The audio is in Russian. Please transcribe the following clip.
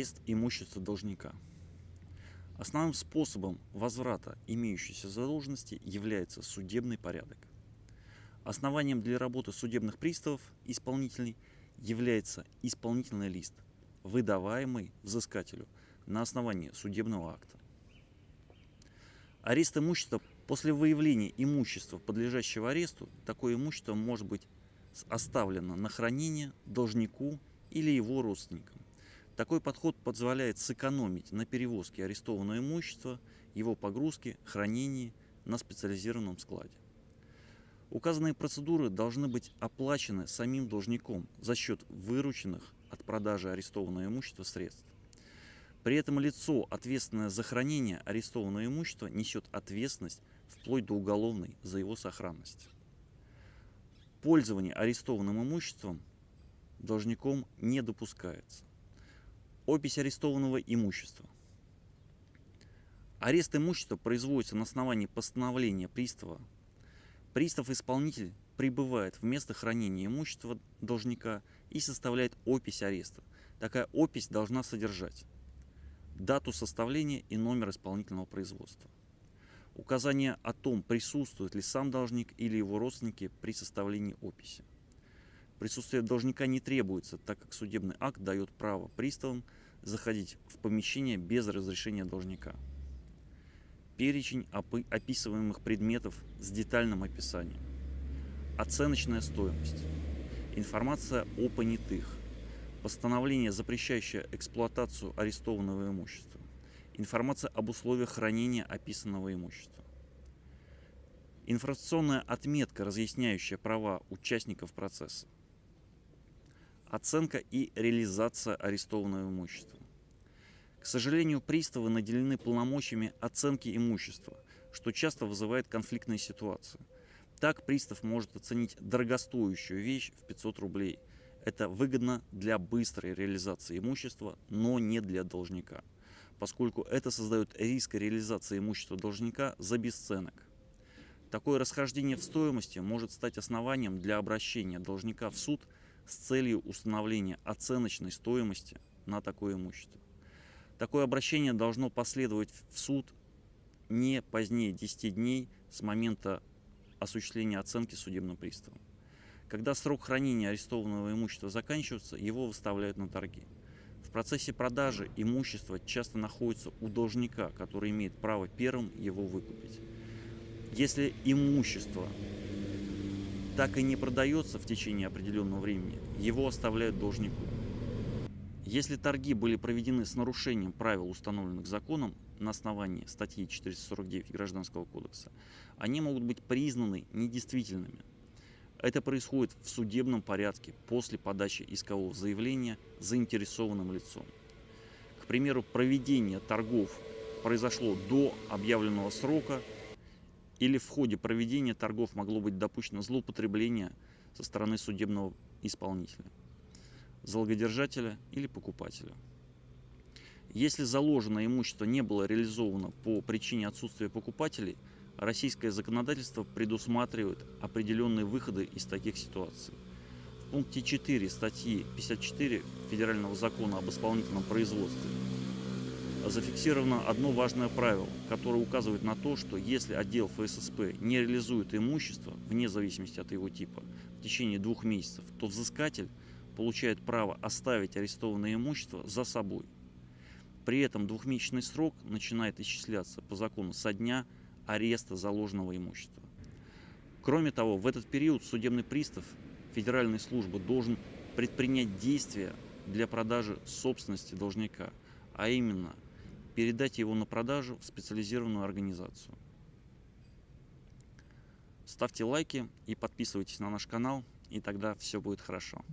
Арест имущества должника. Основным способом возврата имеющейся задолженности является судебный порядок. Основанием для работы судебных приставов исполнителей является исполнительный лист, выдаваемый взыскателю на основании судебного акта. Арест имущества после выявления имущества, подлежащего аресту, такое имущество может быть оставлено на хранение должнику или его родственникам. Такой подход позволяет сэкономить на перевозке арестованного имущества, его погрузке, хранении на специализированном складе. Указанные процедуры должны быть оплачены самим должником за счет вырученных от продажи арестованного имущества средств. При этом лицо, ответственное за хранение арестованного имущества, несет ответственность вплоть до уголовной за его сохранность. Пользование арестованным имуществом должником не допускается. Опись арестованного имущества. Арест имущества производится на основании постановления пристава. Пристав-исполнитель прибывает в место хранения имущества должника и составляет опись ареста. Такая опись должна содержать дату составления и номер исполнительного производства. Указание о том, присутствует ли сам должник или его родственники при составлении описи. Присутствие должника не требуется, так как судебный акт дает право приставам заходить в помещение без разрешения должника. Перечень описываемых предметов с детальным описанием. Оценочная стоимость. Информация о понятых. Постановление, запрещающее эксплуатацию арестованного имущества. Информация об условиях хранения описанного имущества. Информационная отметка, разъясняющая права участников процесса оценка и реализация арестованного имущества. К сожалению, приставы наделены полномочиями оценки имущества, что часто вызывает конфликтные ситуации. Так пристав может оценить дорогостоящую вещь в 500 рублей. Это выгодно для быстрой реализации имущества, но не для должника, поскольку это создает риск реализации имущества должника за бесценок. Такое расхождение в стоимости может стать основанием для обращения должника в суд – с целью установления оценочной стоимости на такое имущество. Такое обращение должно последовать в суд не позднее 10 дней с момента осуществления оценки судебным приставом. Когда срок хранения арестованного имущества заканчивается, его выставляют на торги. В процессе продажи имущество часто находится у должника, который имеет право первым его выкупить. Если имущество так и не продается в течение определенного времени, его оставляют должнику. Если торги были проведены с нарушением правил, установленных законом на основании статьи 449 Гражданского кодекса, они могут быть признаны недействительными. Это происходит в судебном порядке после подачи искового заявления заинтересованным лицом. К примеру, проведение торгов произошло до объявленного срока или в ходе проведения торгов могло быть допущено злоупотребление со стороны судебного исполнителя, залогодержателя или покупателя. Если заложенное имущество не было реализовано по причине отсутствия покупателей, российское законодательство предусматривает определенные выходы из таких ситуаций. В пункте 4 статьи 54 Федерального закона об исполнительном производстве зафиксировано одно важное правило, которое указывает на то, что если отдел ФССП не реализует имущество, вне зависимости от его типа, в течение двух месяцев, то взыскатель получает право оставить арестованное имущество за собой. При этом двухмесячный срок начинает исчисляться по закону со дня ареста заложенного имущества. Кроме того, в этот период судебный пристав федеральной службы должен предпринять действия для продажи собственности должника, а именно – передать его на продажу в специализированную организацию. Ставьте лайки и подписывайтесь на наш канал, и тогда все будет хорошо.